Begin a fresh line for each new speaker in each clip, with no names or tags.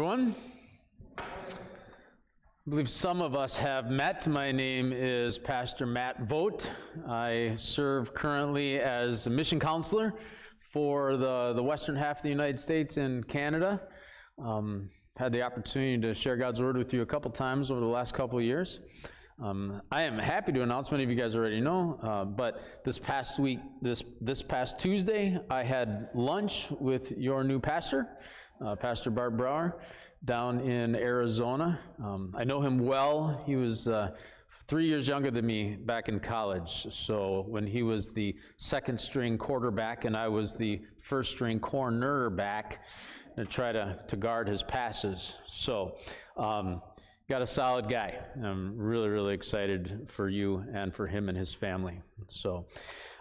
Everyone, I believe some of us have met. My name is Pastor Matt Vogt. I serve currently as a mission counselor for the, the western half of the United States and Canada. Um, had the opportunity to share God's word with you a couple times over the last couple of years. Um, I am happy to announce, many of you guys already know, uh, but this past week, this, this past Tuesday, I had lunch with your new pastor, uh, Pastor Bart Brower, down in Arizona. Um, I know him well. He was uh, three years younger than me back in college. So when he was the second string quarterback and I was the first string corner back, to try to, to guard his passes. So, um, got a solid guy. I'm really, really excited for you and for him and his family. So,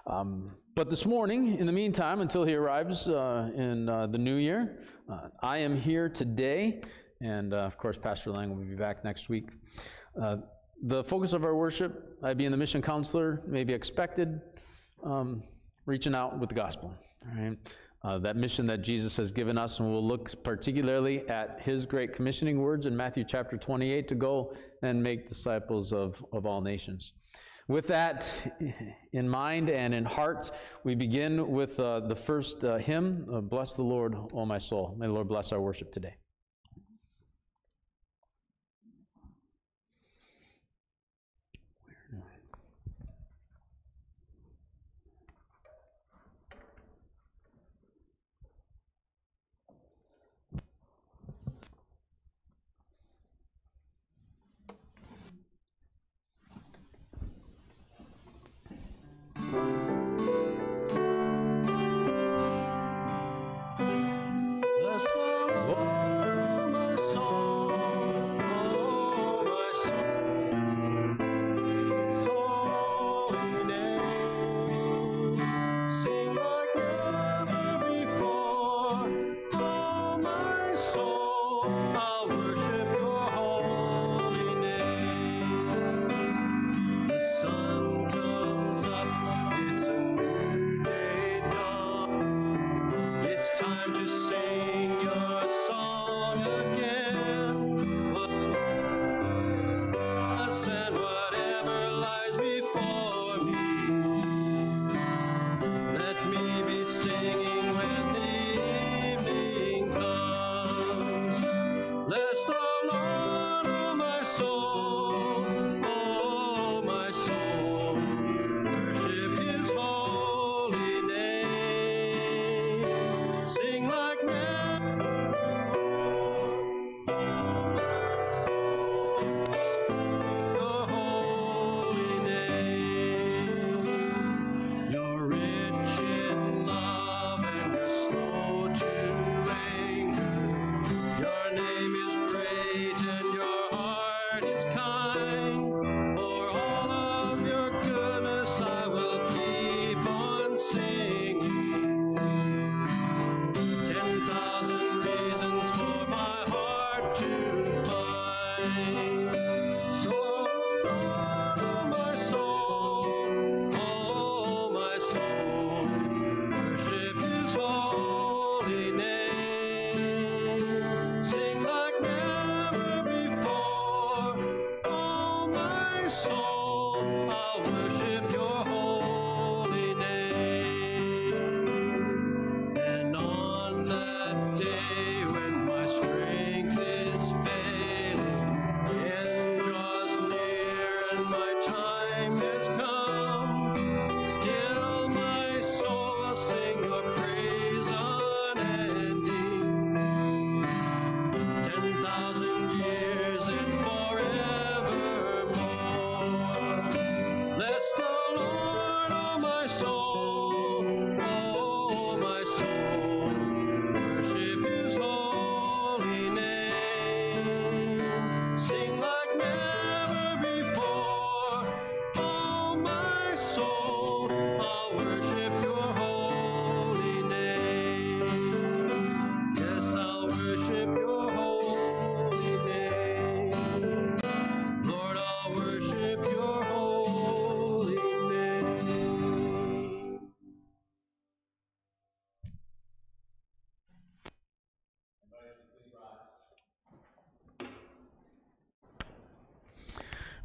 um, but this morning, in the meantime, until he arrives uh, in uh, the new year, uh, I am here today, and uh, of course, Pastor Lang will be back next week. Uh, the focus of our worship, I being the mission counselor, may be expected, um, reaching out with the gospel. Right uh, that mission that Jesus has given us, and we'll look particularly at his great commissioning words in Matthew chapter 28 to go and make disciples of, of all nations. With that in mind and in heart, we begin with uh, the first uh, hymn, uh, Bless the Lord, O my soul. May the Lord bless our worship today.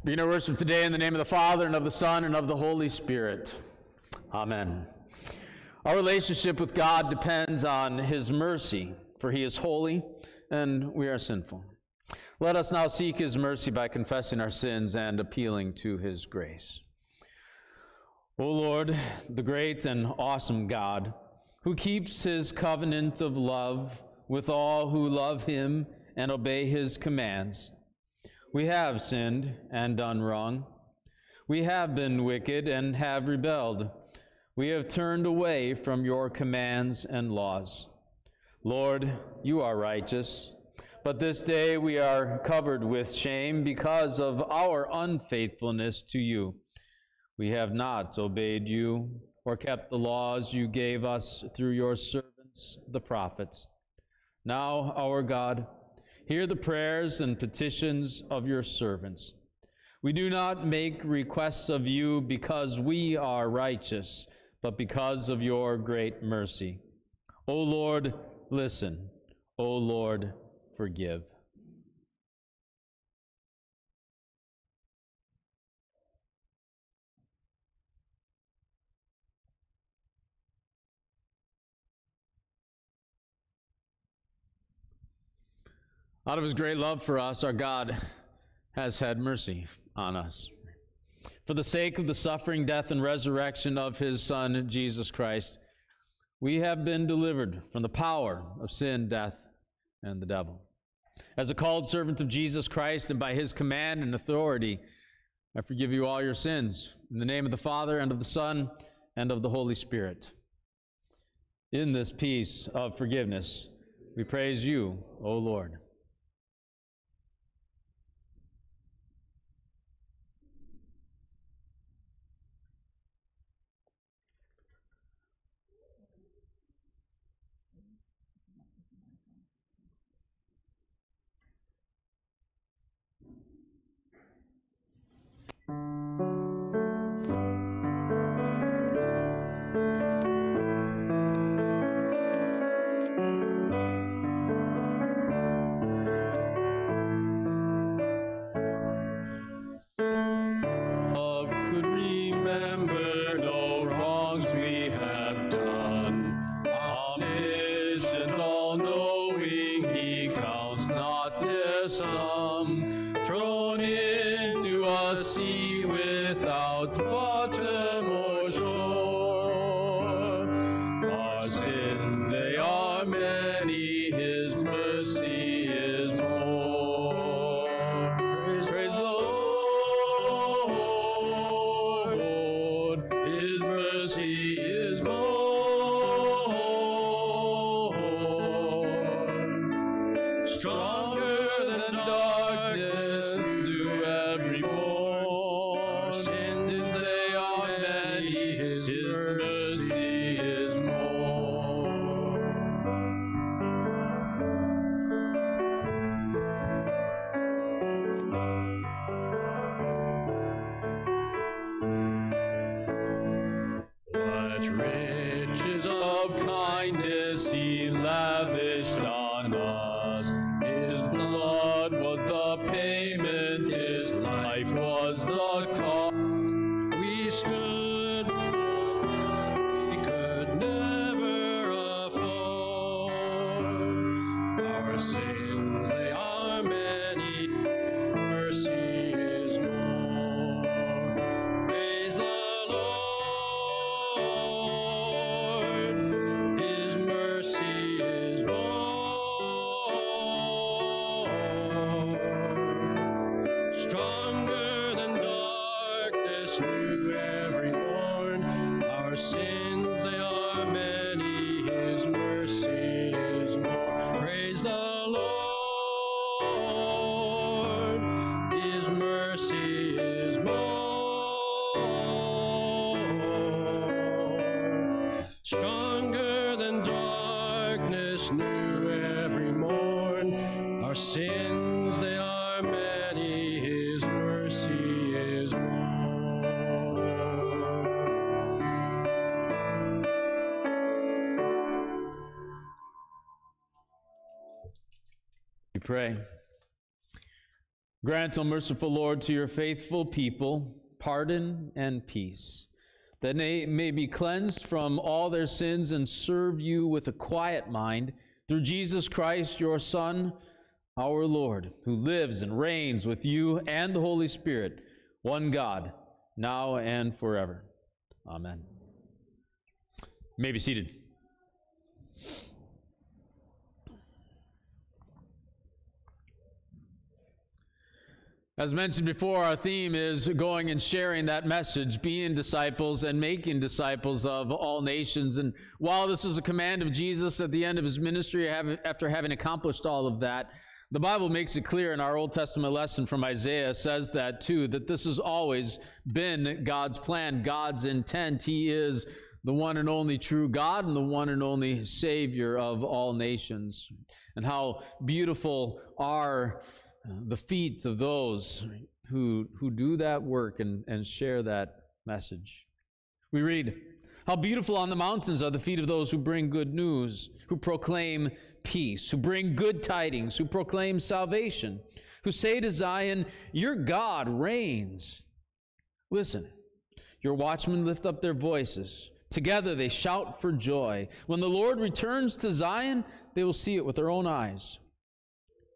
Begin our worship today in the name of the Father, and of the Son, and of the Holy Spirit. Amen. Our relationship with God depends on His mercy, for He is holy and we are sinful. Let us now seek His mercy by confessing our sins and appealing to His grace. O Lord, the great and awesome God, who keeps His covenant of love with all who love Him and obey His commands, we have sinned and done wrong. We have been wicked and have rebelled. We have turned away from your commands and laws. Lord, you are righteous, but this day we are covered with shame because of our unfaithfulness to you. We have not obeyed you or kept the laws you gave us through your servants, the prophets. Now, our God, Hear the prayers and petitions of your servants. We do not make requests of you because we are righteous, but because of your great mercy. O Lord, listen. O Lord, forgive. Out of his great love for us, our God has had mercy on us. For the sake of the suffering, death, and resurrection of his Son, Jesus Christ, we have been delivered from the power of sin, death, and the devil. As a called servant of Jesus Christ, and by his command and authority, I forgive you all your sins. In the name of the Father, and of the Son, and of the Holy Spirit. In this peace of forgiveness, we praise you, O Lord. Grant, merciful Lord, to your faithful people pardon and peace, that they may be cleansed from all their sins and serve you with a quiet mind through Jesus Christ, your Son, our Lord, who lives and reigns with you and the Holy Spirit, one God, now and forever. Amen. You may be seated. As mentioned before, our theme is going and sharing that message, being disciples and making disciples of all nations. And while this is a command of Jesus at the end of his ministry, after having accomplished all of that, the Bible makes it clear in our Old Testament lesson from Isaiah says that too, that this has always been God's plan, God's intent. He is the one and only true God and the one and only Savior of all nations. And how beautiful are the feet of those who, who do that work and, and share that message. We read, How beautiful on the mountains are the feet of those who bring good news, who proclaim peace, who bring good tidings, who proclaim salvation, who say to Zion, Your God reigns. Listen, your watchmen lift up their voices. Together they shout for joy. When the Lord returns to Zion, they will see it with their own eyes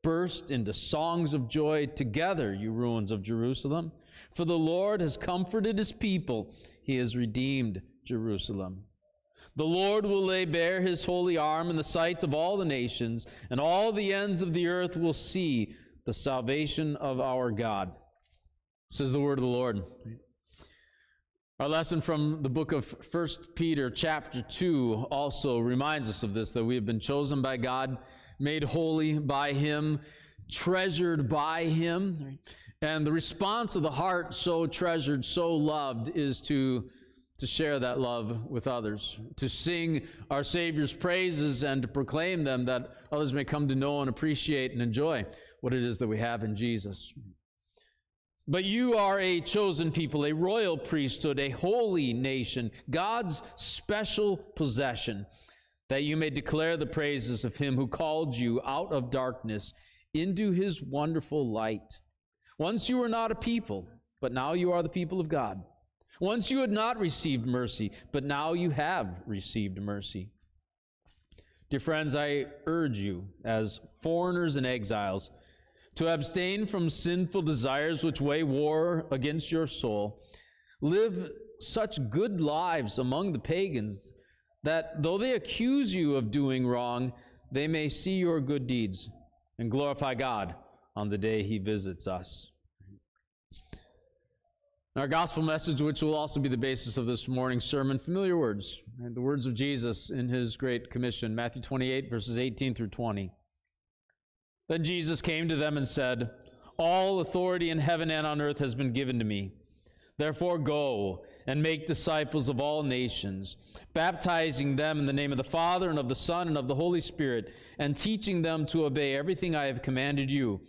burst into songs of joy together, you ruins of Jerusalem. For the Lord has comforted his people, he has redeemed Jerusalem. The Lord will lay bare his holy arm in the sight of all the nations, and all the ends of the earth will see the salvation of our God. Says the word of the Lord. Our lesson from the book of First Peter, chapter 2, also reminds us of this that we have been chosen by God made holy by Him, treasured by Him. And the response of the heart, so treasured, so loved, is to, to share that love with others, to sing our Savior's praises and to proclaim them that others may come to know and appreciate and enjoy what it is that we have in Jesus. But you are a chosen people, a royal priesthood, a holy nation, God's special possession that you may declare the praises of him who called you out of darkness into his wonderful light. Once you were not a people, but now you are the people of God. Once you had not received mercy, but now you have received mercy. Dear friends, I urge you, as foreigners and exiles, to abstain from sinful desires which weigh war against your soul. Live such good lives among the pagans that though they accuse you of doing wrong, they may see your good deeds and glorify God on the day he visits us. Our gospel message, which will also be the basis of this morning's sermon, familiar words, and the words of Jesus in his great commission, Matthew 28, verses 18 through 20. Then Jesus came to them and said, All authority in heaven and on earth has been given to me. Therefore, go and make disciples of all nations, baptizing them in the name of the Father and of the Son and of the Holy Spirit, and teaching them to obey everything I have commanded you.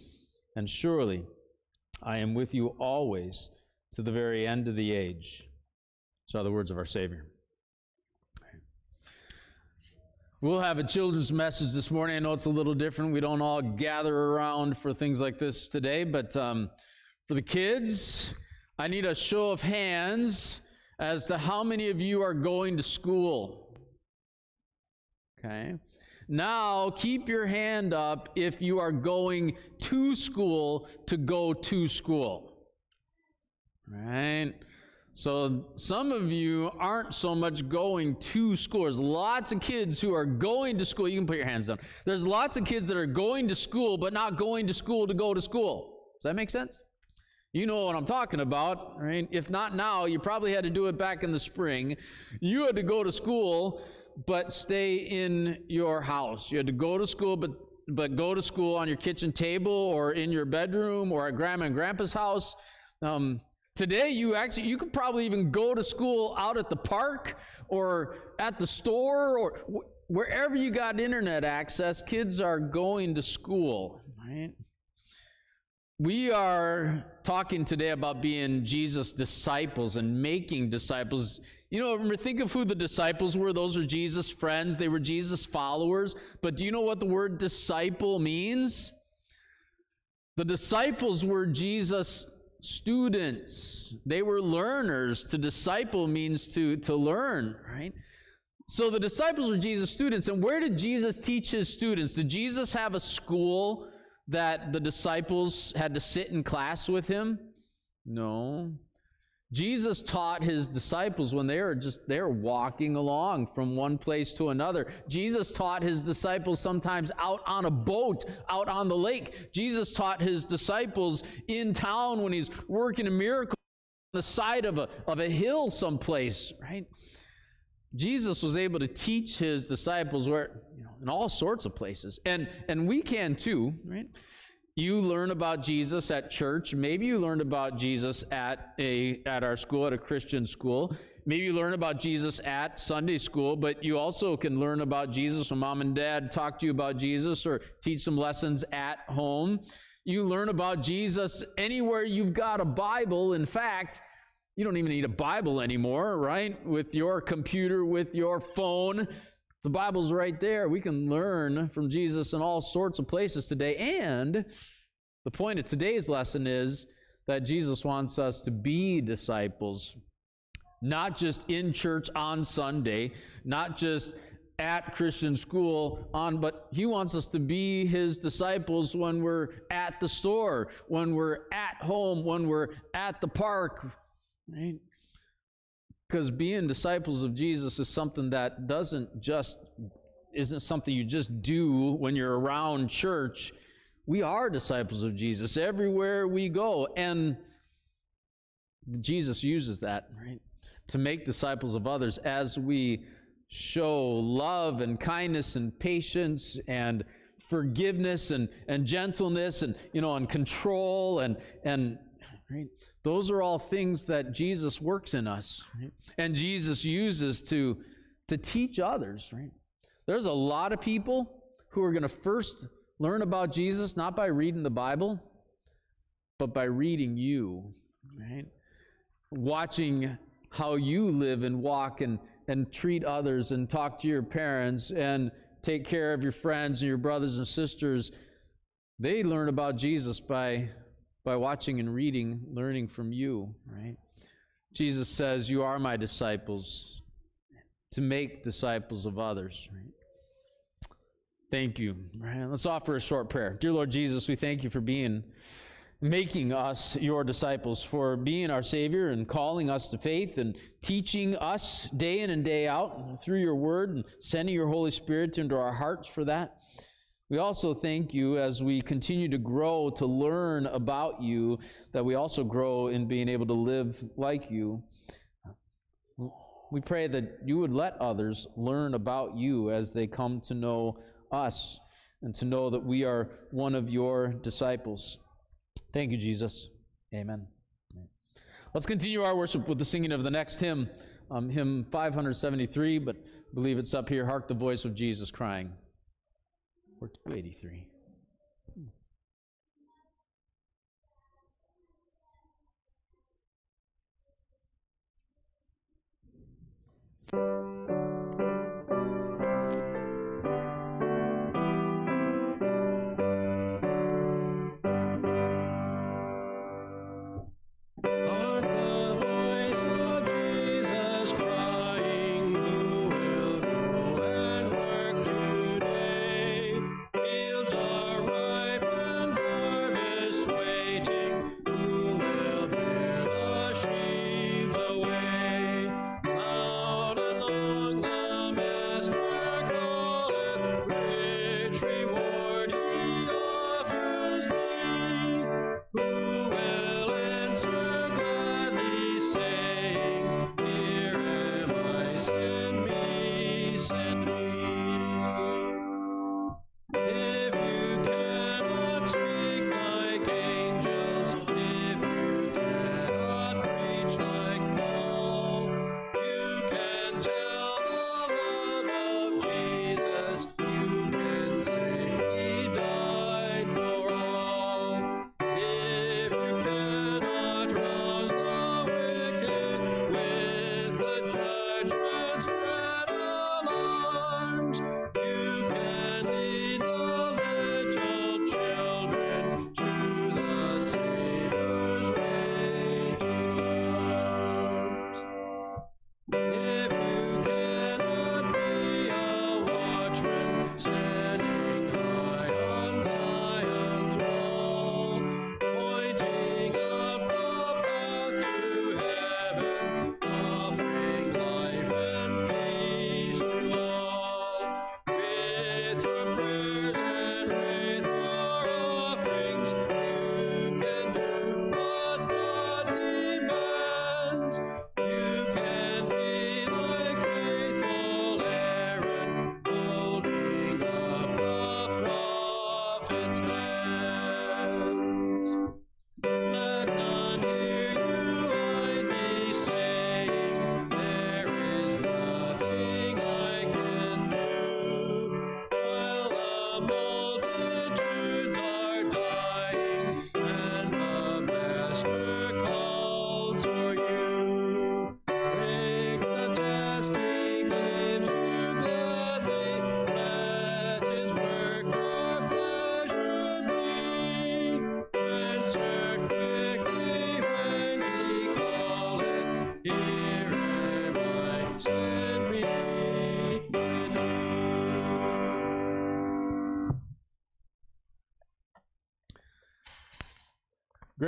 And surely I am with you always to the very end of the age. So are the words of our Savior. We'll have a children's message this morning. I know it's a little different. We don't all gather around for things like this today, but um, for the kids, I need a show of hands as to how many of you are going to school. Okay. Now, keep your hand up if you are going to school to go to school. Right? So, some of you aren't so much going to school. There's lots of kids who are going to school. You can put your hands down. There's lots of kids that are going to school, but not going to school to go to school. Does that make sense? You know what I'm talking about, right? If not now, you probably had to do it back in the spring. You had to go to school, but stay in your house. You had to go to school, but but go to school on your kitchen table or in your bedroom or at grandma and grandpa's house. Um, today, you actually you could probably even go to school out at the park or at the store or wherever you got internet access. Kids are going to school, right? We are talking today about being Jesus' disciples and making disciples. You know, remember, think of who the disciples were. Those are Jesus' friends, they were Jesus' followers. But do you know what the word disciple means? The disciples were Jesus' students. They were learners. To disciple means to, to learn, right? So the disciples were Jesus' students. And where did Jesus teach his students? Did Jesus have a school that the disciples had to sit in class with him? No. Jesus taught his disciples when they were just they were walking along from one place to another. Jesus taught his disciples sometimes out on a boat, out on the lake. Jesus taught his disciples in town when he's working a miracle on the side of a, of a hill someplace, right? Jesus was able to teach his disciples where, you know, in all sorts of places. And and we can too, right? You learn about Jesus at church. Maybe you learned about Jesus at a at our school, at a Christian school. Maybe you learn about Jesus at Sunday school, but you also can learn about Jesus when mom and dad talk to you about Jesus or teach some lessons at home. You learn about Jesus anywhere you've got a Bible. In fact, you don't even need a Bible anymore, right? With your computer, with your phone. The Bible's right there. We can learn from Jesus in all sorts of places today. And the point of today's lesson is that Jesus wants us to be disciples, not just in church on Sunday, not just at Christian school on, but he wants us to be his disciples when we're at the store, when we're at home, when we're at the park, Right? Because being disciples of Jesus is something that doesn't just isn't something you just do when you're around church. We are disciples of Jesus everywhere we go. And Jesus uses that, right? To make disciples of others as we show love and kindness and patience and forgiveness and, and gentleness and you know and control and and right those are all things that Jesus works in us right? and Jesus uses to, to teach others, right? There's a lot of people who are going to first learn about Jesus not by reading the Bible, but by reading you, right? Watching how you live and walk and, and treat others and talk to your parents and take care of your friends and your brothers and sisters. They learn about Jesus by by watching and reading, learning from you, right? Jesus says, You are my disciples to make disciples of others, right? Thank you. Right? Let's offer a short prayer. Dear Lord Jesus, we thank you for being making us your disciples, for being our Savior and calling us to faith and teaching us day in and day out through your word and sending your Holy Spirit into our hearts for that. We also thank you as we continue to grow to learn about you, that we also grow in being able to live like you. We pray that you would let others learn about you as they come to know us and to know that we are one of your disciples. Thank you, Jesus. Amen. Let's continue our worship with the singing of the next hymn, um, hymn 573, but I believe it's up here. Hark the voice of Jesus crying or 283.
along hmm.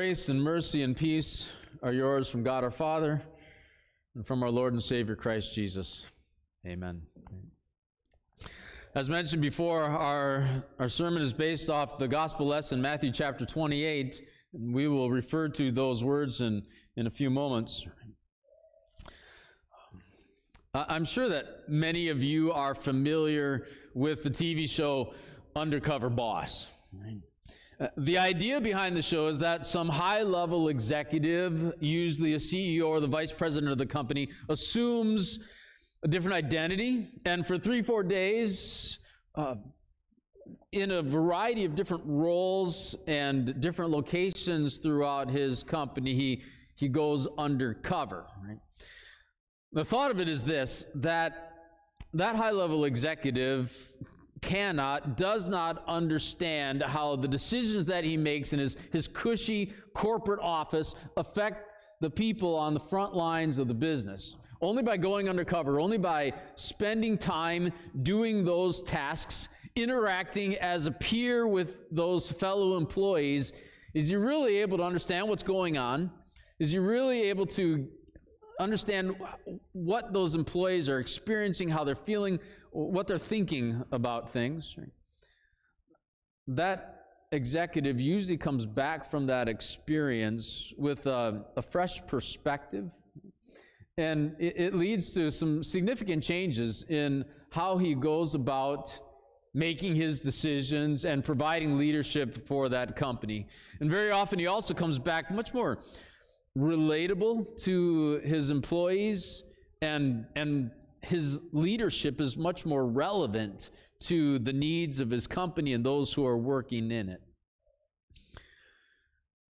Grace and mercy and peace are yours from God our Father and from our Lord and Savior Christ Jesus. Amen. As mentioned before, our, our sermon is based off the gospel lesson, Matthew chapter 28, and we will refer to those words in, in a few moments. I'm sure that many of you are familiar with the TV show Undercover Boss. Uh, the idea behind the show is that some high level executive, usually a CEO or the vice president of the company, assumes a different identity, and for three, four days, uh, in a variety of different roles and different locations throughout his company, he, he goes undercover. Right? The thought of it is this that that high level executive cannot, does not understand how the decisions that he makes in his, his cushy corporate office affect the people on the front lines of the business. Only by going undercover, only by spending time doing those tasks, interacting as a peer with those fellow employees, is he really able to understand what's going on? Is he really able to understand what those employees are experiencing, how they're feeling, what they're thinking about things? That executive usually comes back from that experience with a, a fresh perspective and it, it leads to some significant changes in how he goes about making his decisions and providing leadership for that company. And very often he also comes back much more relatable to his employees and and his leadership is much more relevant to the needs of his company and those who are working in it.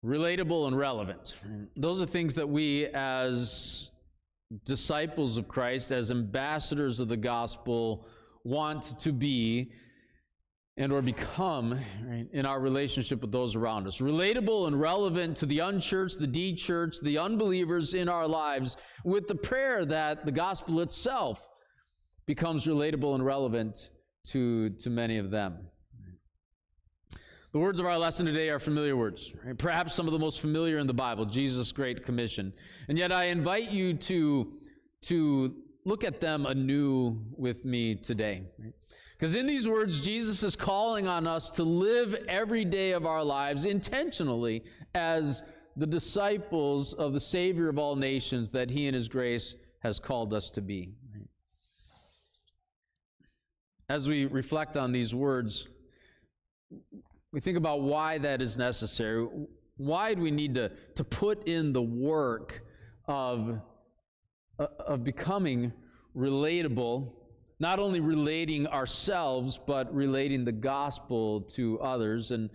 Relatable and relevant. Those are things that we as disciples of Christ, as ambassadors of the gospel, want to be and or become right, in our relationship with those around us. Relatable and relevant to the unchurched, the de-churched, the unbelievers in our lives with the prayer that the gospel itself becomes relatable and relevant to, to many of them. The words of our lesson today are familiar words, right? perhaps some of the most familiar in the Bible, Jesus' Great Commission. And yet I invite you to, to look at them anew with me today. Because in these words, Jesus is calling on us to live every day of our lives intentionally as the disciples of the Savior of all nations that He in His grace has called us to be. As we reflect on these words, we think about why that is necessary. Why do we need to, to put in the work of, uh, of becoming relatable, not only relating ourselves, but relating the gospel to others? And,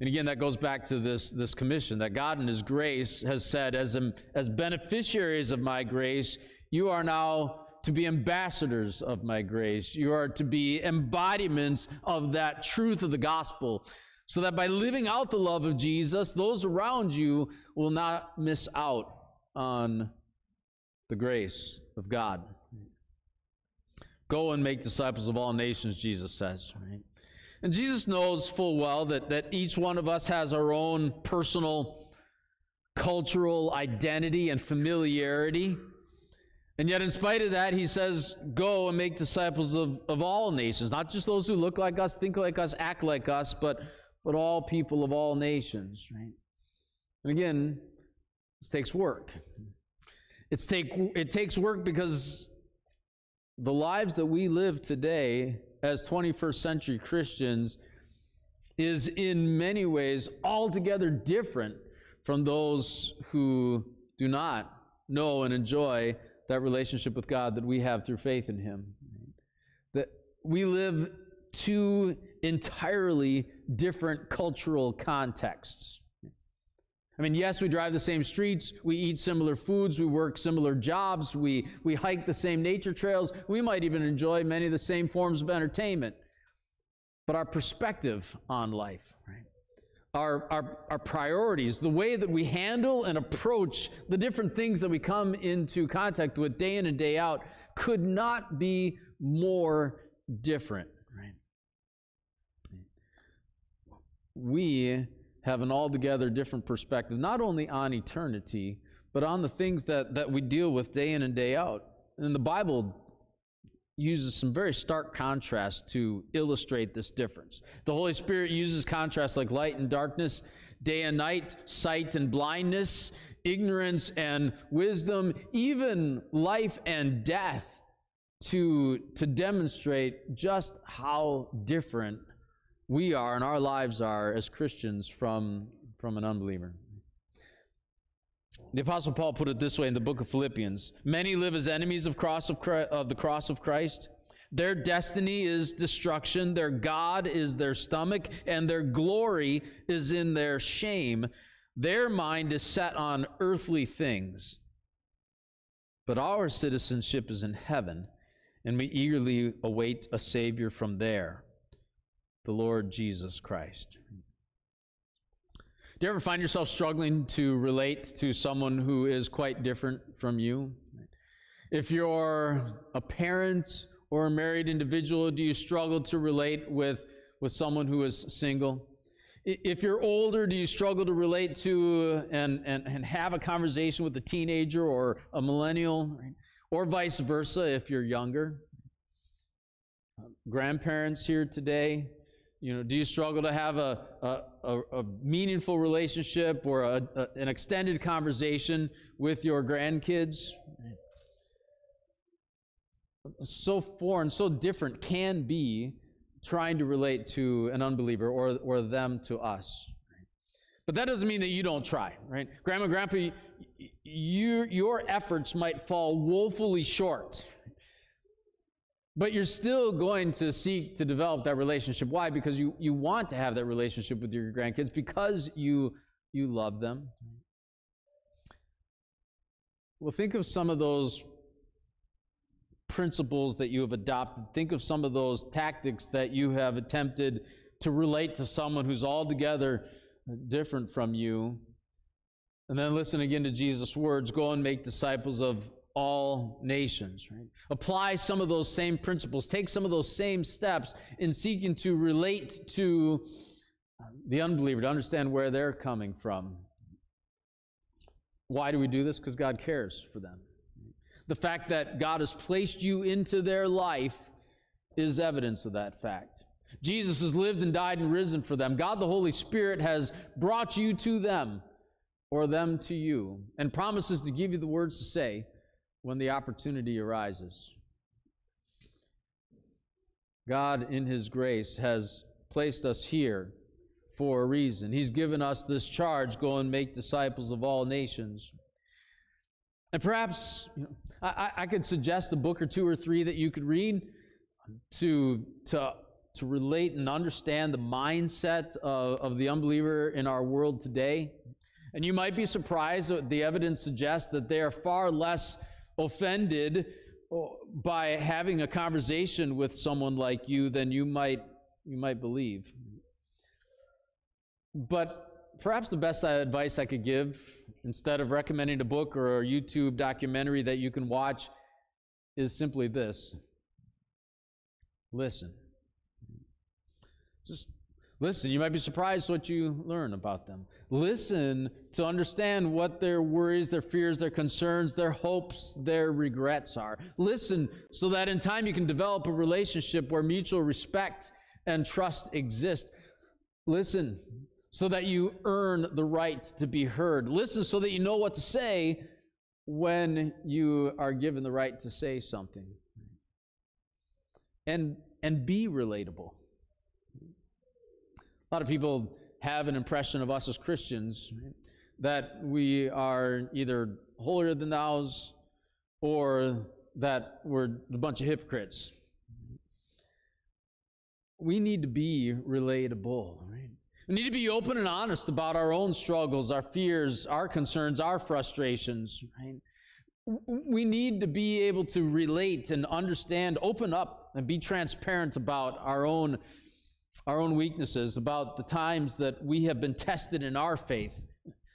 and again, that goes back to this, this commission that God in His grace has said, as, um, as beneficiaries of my grace, you are now to be ambassadors of my grace. You are to be embodiments of that truth of the gospel so that by living out the love of Jesus, those around you will not miss out on the grace of God. Go and make disciples of all nations, Jesus says, right? And Jesus knows full well that, that each one of us has our own personal cultural identity and familiarity. And yet, in spite of that, he says, Go and make disciples of, of all nations, not just those who look like us, think like us, act like us, but but all people of all nations, right? And again, this takes work. It's take, it takes work because the lives that we live today as 21st century Christians is in many ways altogether different from those who do not know and enjoy that relationship with God that we have through faith in Him. That we live two entirely different cultural contexts. I mean, yes, we drive the same streets, we eat similar foods, we work similar jobs, we, we hike the same nature trails, we might even enjoy many of the same forms of entertainment. But our perspective on life, right? Our, our, our priorities, the way that we handle and approach the different things that we come into contact with day in and day out could not be more different. right? we have an altogether different perspective, not only on eternity, but on the things that, that we deal with day in and day out. And the Bible uses some very stark contrast to illustrate this difference. The Holy Spirit uses contrasts like light and darkness, day and night, sight and blindness, ignorance and wisdom, even life and death to, to demonstrate just how different we are and our lives are as Christians from, from an unbeliever. The Apostle Paul put it this way in the book of Philippians Many live as enemies of, cross of, Christ, of the cross of Christ. Their destiny is destruction, their God is their stomach, and their glory is in their shame. Their mind is set on earthly things. But our citizenship is in heaven, and we eagerly await a Savior from there, the Lord Jesus Christ. Do you ever find yourself struggling to relate to someone who is quite different from you? If you're a parent or a married individual, do you struggle to relate with, with someone who is single? If you're older, do you struggle to relate to and, and, and have a conversation with a teenager or a millennial? Or vice versa if you're younger? Grandparents here today, you know, do you struggle to have a, a, a, a meaningful relationship or a, an extended conversation with your grandkids? So foreign, so different can be trying to relate to an unbeliever or, or them to us. But that doesn't mean that you don't try, right? Grandma, grandpa, you, your efforts might fall woefully short but you're still going to seek to develop that relationship. Why? Because you, you want to have that relationship with your grandkids because you, you love them. Well, think of some of those principles that you have adopted. Think of some of those tactics that you have attempted to relate to someone who's altogether different from you. And then listen again to Jesus' words go and make disciples of all nations, right? Apply some of those same principles, take some of those same steps in seeking to relate to um, the unbeliever, to understand where they're coming from. Why do we do this? Because God cares for them. The fact that God has placed you into their life is evidence of that fact. Jesus has lived and died and risen for them. God the Holy Spirit has brought you to them or them to you and promises to give you the words to say when the opportunity arises. God, in His grace, has placed us here for a reason. He's given us this charge go and make disciples of all nations. And perhaps you know, I, I could suggest a book or two or three that you could read to, to, to relate and understand the mindset of, of the unbeliever in our world today. And you might be surprised that the evidence suggests that they are far less offended oh, by having a conversation with someone like you than you might you might believe. But perhaps the best advice I could give, instead of recommending a book or a YouTube documentary that you can watch, is simply this listen. Just listen. You might be surprised what you learn about them. Listen to understand what their worries, their fears, their concerns, their hopes, their regrets are. Listen so that in time you can develop a relationship where mutual respect and trust exist. Listen so that you earn the right to be heard. Listen so that you know what to say when you are given the right to say something. And, and be relatable. A lot of people have an impression of us as Christians that we are either holier than thou's or that we're a bunch of hypocrites. We need to be relatable, right? We need to be open and honest about our own struggles, our fears, our concerns, our frustrations, right? We need to be able to relate and understand, open up, and be transparent about our own our own weaknesses, about the times that we have been tested in our faith,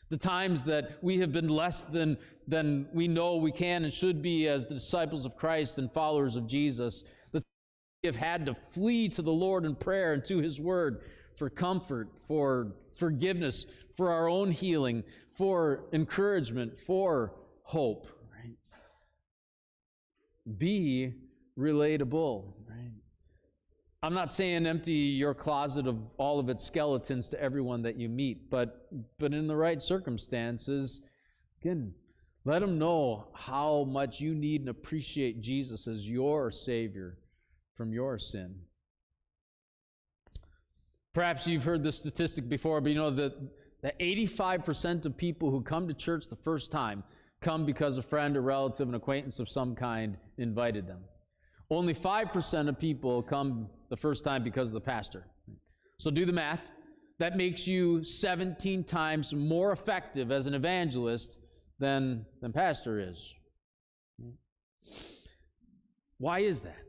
the times that we have been less than, than we know we can and should be as the disciples of Christ and followers of Jesus, that we have had to flee to the Lord in prayer and to His Word for comfort, for forgiveness, for our own healing, for encouragement, for hope. Right? Be relatable. Right? I'm not saying empty your closet of all of its skeletons to everyone that you meet, but but in the right circumstances, again, let them know how much you need and appreciate Jesus as your Savior from your sin. Perhaps you've heard this statistic before, but you know that, that 85% of people who come to church the first time come because a friend, a relative, an acquaintance of some kind invited them. Only 5% of people come the first time because of the pastor. So do the math. That makes you 17 times more effective as an evangelist than, than pastor is. Why is that?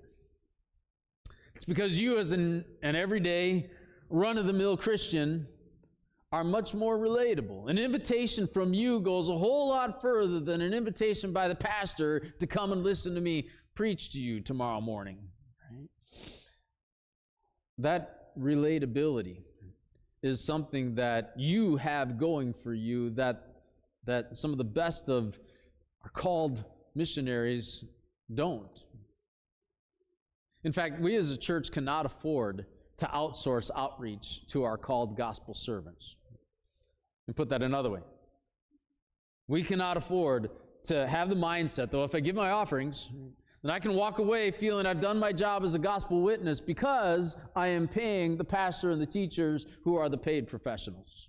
It's because you, as an, an everyday, run of the mill Christian, are much more relatable. An invitation from you goes a whole lot further than an invitation by the pastor to come and listen to me preach to you tomorrow morning. That relatability is something that you have going for you that that some of the best of our called missionaries don't. In fact, we as a church cannot afford to outsource outreach to our called gospel servants. And put that another way. We cannot afford to have the mindset, though, if I give my offerings, then I can walk away feeling I've done my job as a gospel witness because I am paying the pastor and the teachers who are the paid professionals.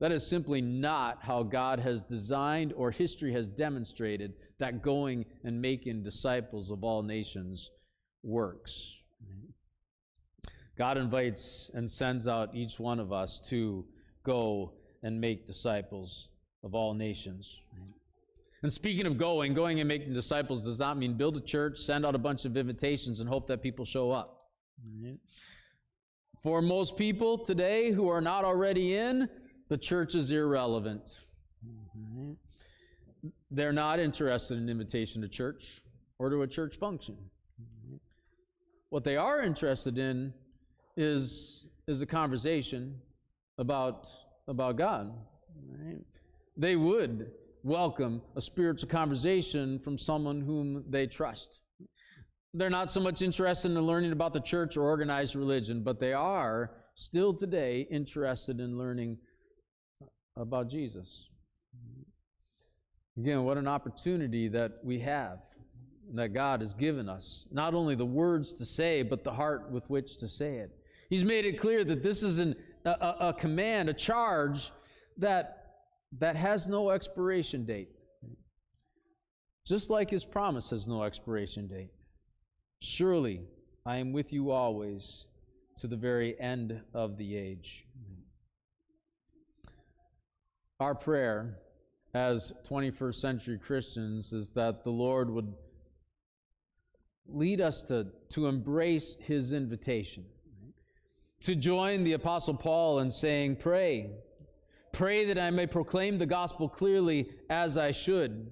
That is simply not how God has designed or history has demonstrated that going and making disciples of all nations works. God invites and sends out each one of us to go and make disciples of all nations. And speaking of going, going and making disciples does not mean build a church, send out a bunch of invitations, and hope that people show up. For most people today who are not already in, the church is irrelevant. They're not interested in invitation to church or to a church function. What they are interested in is, is a conversation about, about God. Right? They would welcome a spiritual conversation from someone whom they trust. They're not so much interested in learning about the church or organized religion, but they are still today interested in learning about Jesus. Again, what an opportunity that we have, that God has given us. Not only the words to say, but the heart with which to say it. He's made it clear that this is an, a, a command, a charge that, that has no expiration date. Just like his promise has no expiration date. Surely I am with you always to the very end of the age. Our prayer as 21st century Christians is that the Lord would lead us to, to embrace his invitation, to join the Apostle Paul in saying, Pray, pray that I may proclaim the gospel clearly as I should.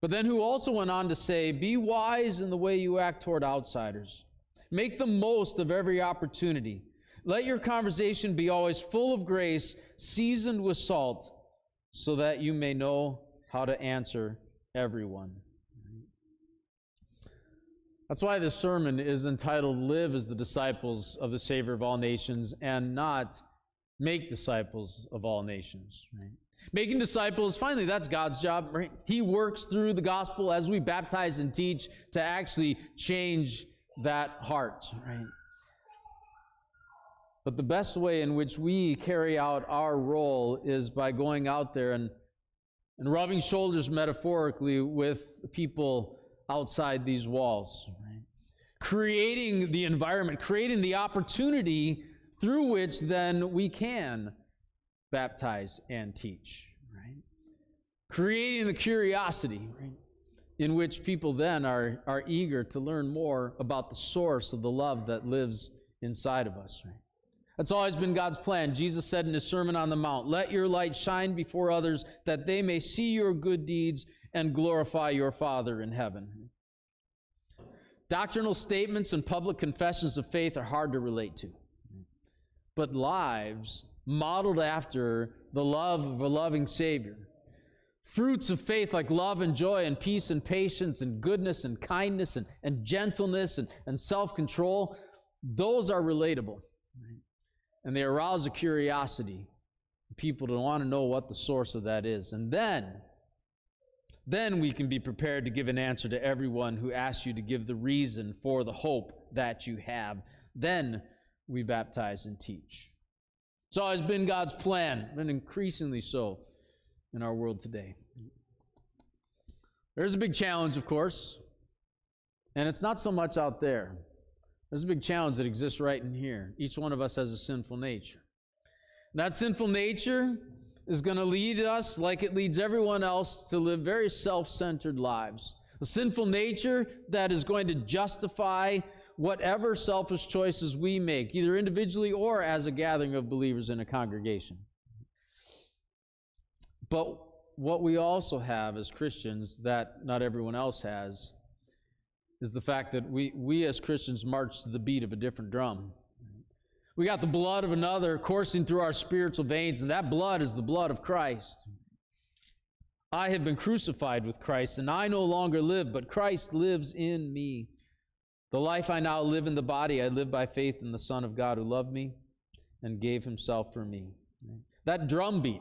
But then, who also went on to say, Be wise in the way you act toward outsiders. Make the most of every opportunity. Let your conversation be always full of grace, seasoned with salt, so that you may know how to answer everyone. That's why this sermon is entitled Live as the Disciples of the Savior of All Nations and not Make Disciples of All Nations. Right? Making disciples, finally, that's God's job. Right? He works through the gospel as we baptize and teach to actually change that heart. Right? But the best way in which we carry out our role is by going out there and, and rubbing shoulders metaphorically with people outside these walls. Right? Creating the environment, creating the opportunity through which then we can baptize and teach. Right? Creating the curiosity, right? In which people then are, are eager to learn more about the source of the love that lives inside of us. Right? That's always been God's plan. Jesus said in his Sermon on the Mount, Let your light shine before others that they may see your good deeds and glorify your Father in heaven. Doctrinal statements and public confessions of faith are hard to relate to, but lives modeled after the love of a loving Savior. Fruits of faith like love and joy and peace and patience and goodness and kindness and, and gentleness and, and self control, those are relatable. And they arouse a curiosity. People to want to know what the source of that is. And then, then we can be prepared to give an answer to everyone who asks you to give the reason for the hope that you have. Then we baptize and teach. It's always been God's plan, and increasingly so in our world today. There's a big challenge, of course, and it's not so much out there. There's a big challenge that exists right in here. Each one of us has a sinful nature. That sinful nature is going to lead us, like it leads everyone else, to live very self centered lives. A sinful nature that is going to justify whatever selfish choices we make, either individually or as a gathering of believers in a congregation. But what we also have as Christians that not everyone else has is the fact that we, we as Christians march to the beat of a different drum. We got the blood of another coursing through our spiritual veins, and that blood is the blood of Christ. I have been crucified with Christ, and I no longer live, but Christ lives in me. The life I now live in the body, I live by faith in the Son of God who loved me and gave himself for me. That drumbeat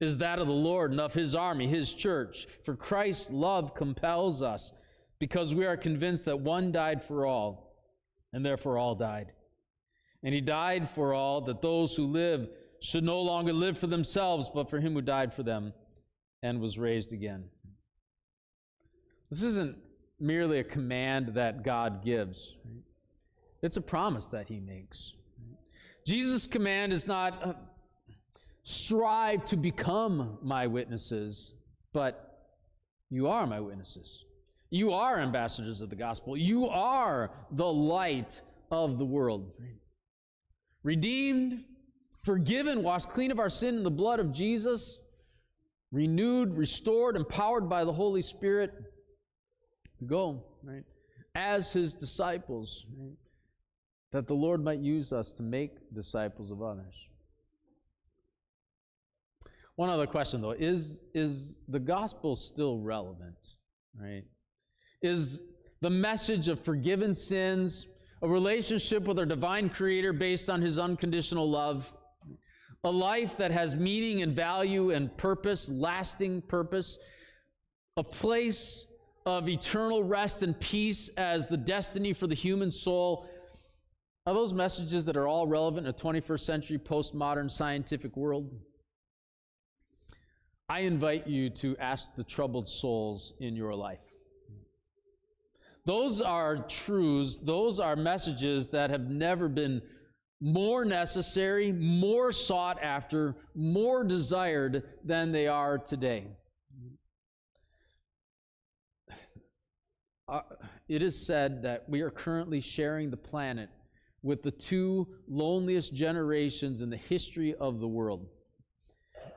is that of the Lord and of his army, his church. For Christ's love compels us because we are convinced that one died for all, and therefore all died. And he died for all, that those who live should no longer live for themselves, but for him who died for them and was raised again. This isn't merely a command that God gives, it's a promise that he makes. Jesus' command is not. Uh, strive to become my witnesses, but you are my witnesses. You are ambassadors of the gospel. You are the light of the world. Redeemed, forgiven, washed clean of our sin in the blood of Jesus, renewed, restored, empowered by the Holy Spirit. Go, right? As his disciples, right? that the Lord might use us to make disciples of others. One other question though is is the gospel still relevant, right? Is the message of forgiven sins, a relationship with our divine creator based on his unconditional love, a life that has meaning and value and purpose, lasting purpose, a place of eternal rest and peace as the destiny for the human soul. Are those messages that are all relevant in a 21st century postmodern scientific world? I invite you to ask the troubled souls in your life. Those are truths, those are messages that have never been more necessary, more sought after, more desired than they are today. Uh, it is said that we are currently sharing the planet with the two loneliest generations in the history of the world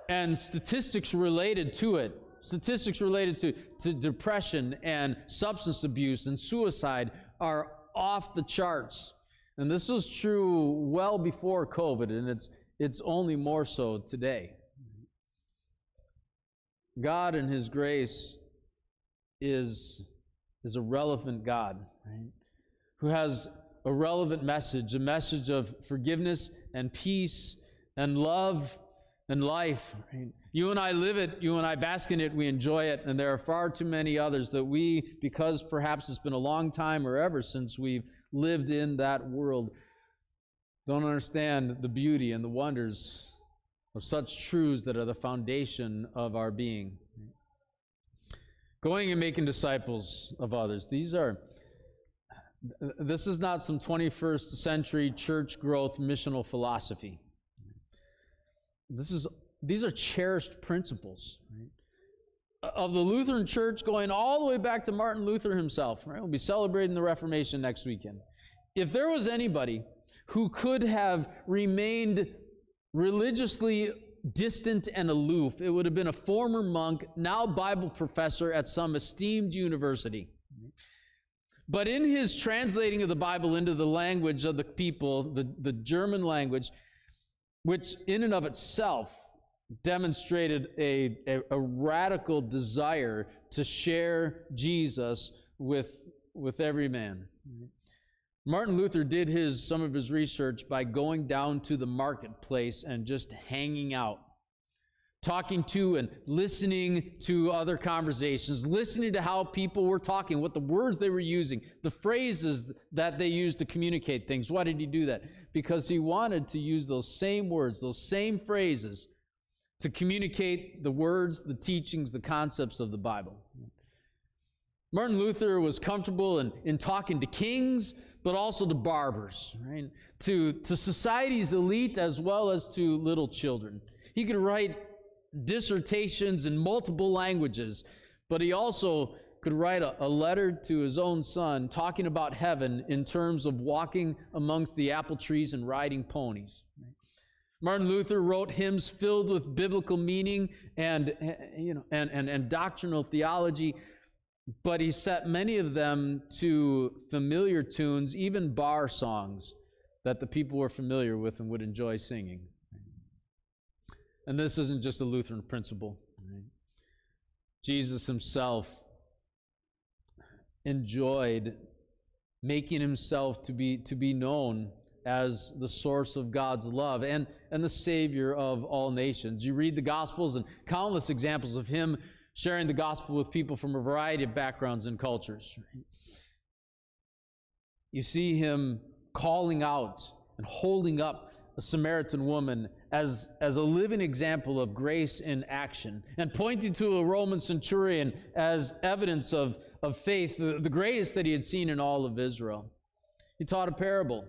and statistics related to it, statistics related to, to depression and substance abuse and suicide are off the charts. And this was true well before COVID, and it's, it's only more so today. God in His grace is, is a relevant God, right? Who has a relevant message, a message of forgiveness and peace and love and life. You and I live it, you and I bask in it, we enjoy it, and there are far too many others that we, because perhaps it's been a long time or ever since we've lived in that world, don't understand the beauty and the wonders of such truths that are the foundation of our being. Going and making disciples of others. These are, this is not some 21st century church growth missional philosophy. This is, these are cherished principles right? of the Lutheran Church going all the way back to Martin Luther himself. Right? We'll be celebrating the Reformation next weekend. If there was anybody who could have remained religiously distant and aloof, it would have been a former monk, now Bible professor at some esteemed university. But in his translating of the Bible into the language of the people, the, the German language, which in and of itself demonstrated a, a, a, radical desire to share Jesus with, with every man. Martin Luther did his, some of his research by going down to the marketplace and just hanging out talking to and listening to other conversations, listening to how people were talking, what the words they were using, the phrases that they used to communicate things. Why did he do that? Because he wanted to use those same words, those same phrases to communicate the words, the teachings, the concepts of the Bible. Martin Luther was comfortable in, in talking to kings, but also to barbers, right? To, to society's elite as well as to little children. He could write dissertations in multiple languages, but he also could write a, a, letter to his own son talking about heaven in terms of walking amongst the apple trees and riding ponies. Martin Luther wrote hymns filled with biblical meaning and, eh, you know, and, and, and doctrinal theology, but he set many of them to familiar tunes, even bar songs that the people were familiar with and would enjoy singing. And this isn't just a Lutheran principle. Jesus himself enjoyed making himself to be, to be known as the source of God's love and, and the Savior of all nations. You read the Gospels and countless examples of him sharing the gospel with people from a variety of backgrounds and cultures. You see him calling out and holding up a Samaritan woman as, as a living example of grace in action and pointing to a Roman centurion as evidence of, of faith, the, the greatest that he had seen in all of Israel. He taught a parable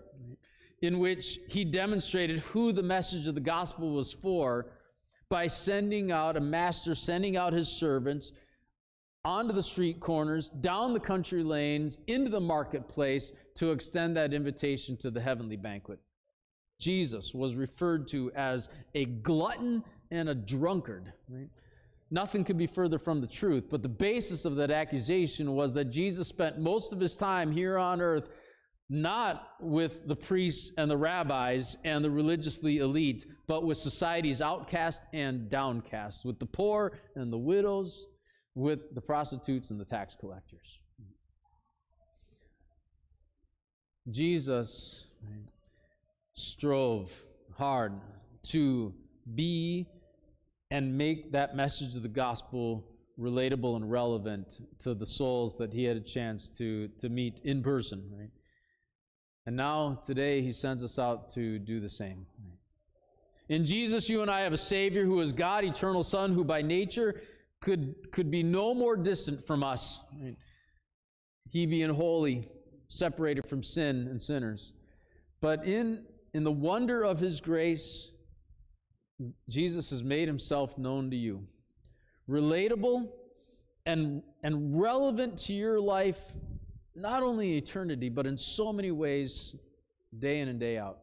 in which he demonstrated who the message of the gospel was for by sending out a master, sending out his servants onto the street corners, down the country lanes, into the marketplace to extend that invitation to the heavenly banquet. Jesus was referred to as a glutton and a drunkard. Right? Nothing could be further from the truth. But the basis of that accusation was that Jesus spent most of his time here on earth not with the priests and the rabbis and the religiously elite, but with society's outcast and downcast, with the poor and the widows, with the prostitutes and the tax collectors. Jesus strove hard to be and make that message of the gospel relatable and relevant to the souls that he had a chance to, to meet in person, right? And now, today, he sends us out to do the same. In Jesus, you and I have a Savior who is God, eternal Son, who by nature could, could be no more distant from us. He being holy, separated from sin and sinners. But in in the wonder of his grace, Jesus has made himself known to you. Relatable and, and relevant to your life, not only eternity, but in so many ways, day in and day out.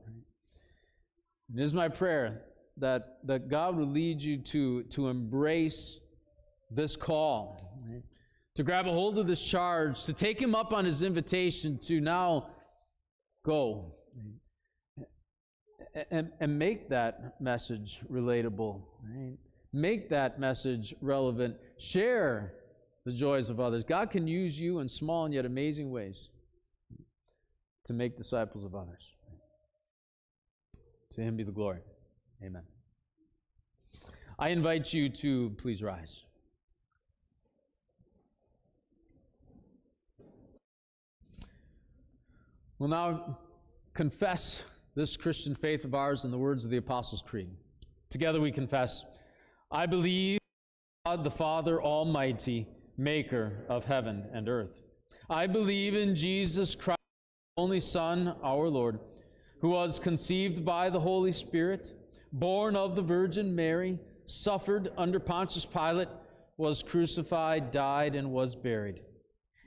It is my prayer that, that God would lead you to, to embrace this call, right? to grab a hold of this charge, to take him up on his invitation to now go and, and make that message relatable, right? Make that message relevant. Share the joys of others. God can use you in small and yet amazing ways to make disciples of others. To Him be the glory. Amen. I invite you to please rise. We'll now confess this Christian faith of ours in the words of the Apostles' Creed. Together we confess I believe God the Father Almighty, maker of heaven and earth. I believe in Jesus Christ, only Son, our Lord, who was conceived by the Holy Spirit, born of the Virgin Mary, suffered under Pontius Pilate, was crucified, died, and was buried.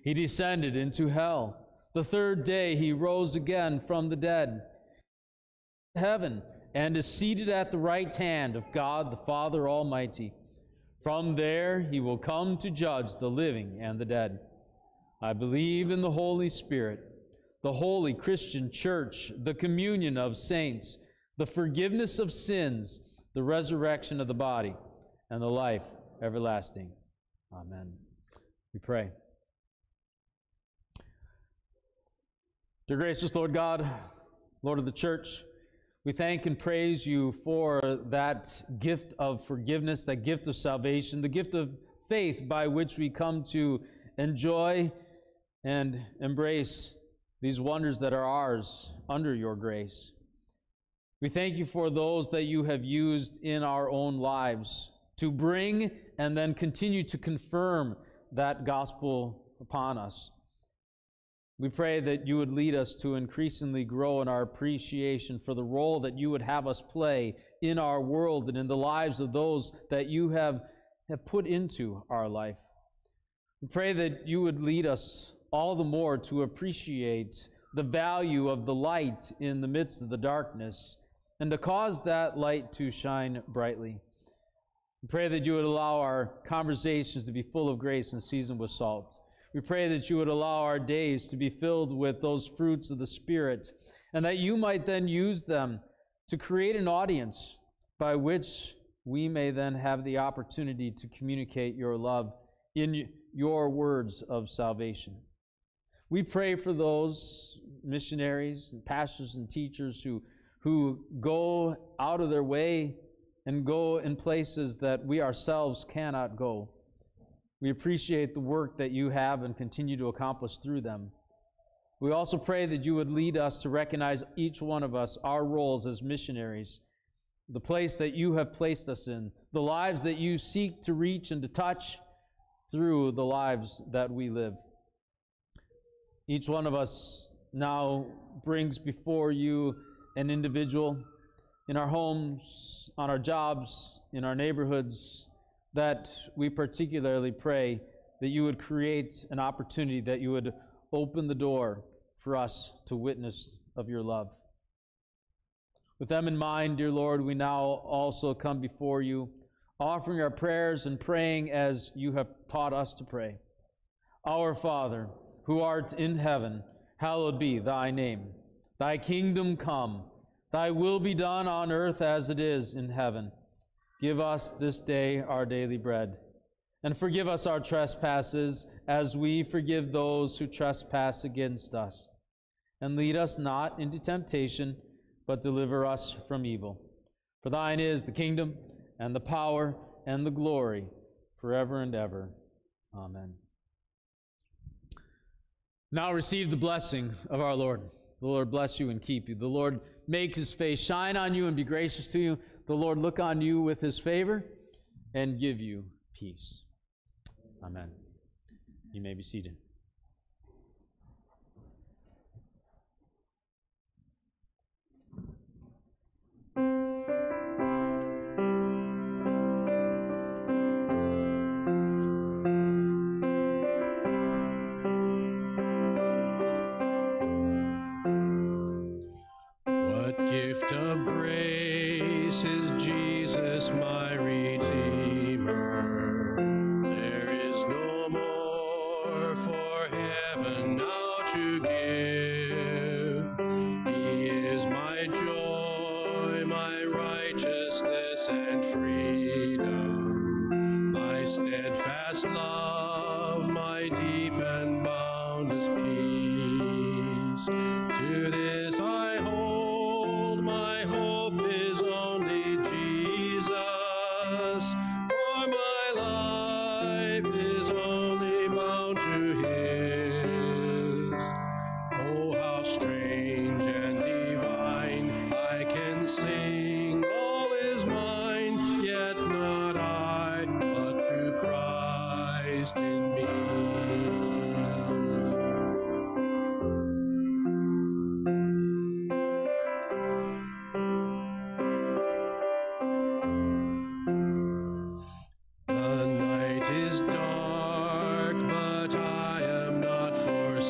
He descended into hell. The third day he rose again from the dead heaven and is seated at the right hand of God the Father Almighty. From there he will come to judge the living and the dead. I believe in the Holy Spirit, the holy Christian church, the communion of saints, the forgiveness of sins, the resurrection of the body, and the life everlasting. Amen. We pray. Dear gracious Lord God, Lord of the church, we thank and praise you for that gift of forgiveness, that gift of salvation, the gift of faith by which we come to enjoy and embrace these wonders that are ours under your grace. We thank you for those that you have used in our own lives to bring and then continue to confirm that gospel upon us. We pray that you would lead us to increasingly grow in our appreciation for the role that you would have us play in our world and in the lives of those that you have, have put into our life. We pray that you would lead us all the more to appreciate the value of the light in the midst of the darkness and to cause that light to shine brightly. We pray that you would allow our conversations to be full of grace and seasoned with salt. We pray that you would allow our days to be filled with those fruits of the Spirit, and that you might then use them to create an audience by which we may then have the opportunity to communicate your love in your words of salvation. We pray for those missionaries and pastors and teachers who, who go out of their way and go in places that we ourselves cannot go. We appreciate the work that you have and continue to accomplish through them. We also pray that you would lead us to recognize each one of us, our roles as missionaries, the place that you have placed us in, the lives that you seek to reach and to touch through the lives that we live. Each one of us now brings before you an individual in our homes, on our jobs, in our neighborhoods, that we particularly pray that you would create an opportunity, that you would open the door for us to witness of your love. With them in mind, dear Lord, we now also come before you, offering our prayers and praying as you have taught us to pray. Our Father, who art in heaven, hallowed be thy name. Thy kingdom come, thy will be done on earth as it is in heaven. Give us this day our daily bread. And forgive us our trespasses as we forgive those who trespass against us. And lead us not into temptation, but deliver us from evil. For thine is the kingdom, and the power, and the glory, forever and ever. Amen. Now receive the blessing of our Lord. The Lord bless you and keep you. The Lord make his face shine on you and be gracious to you the Lord look on you with his favor and give you peace. Amen. You may be seated.
For but I am not power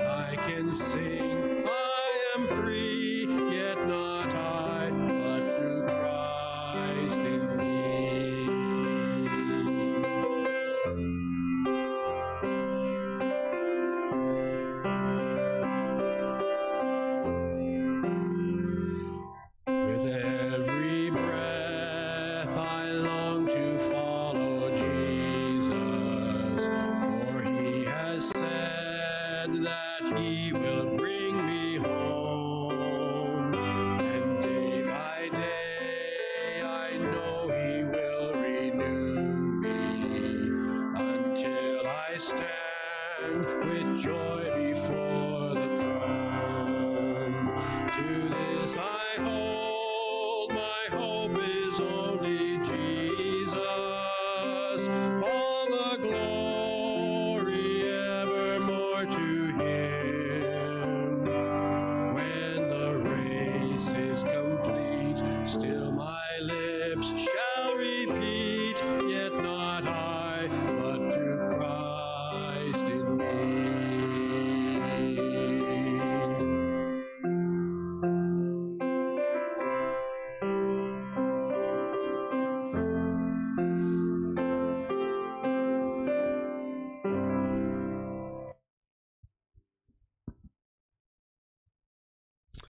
I can sing,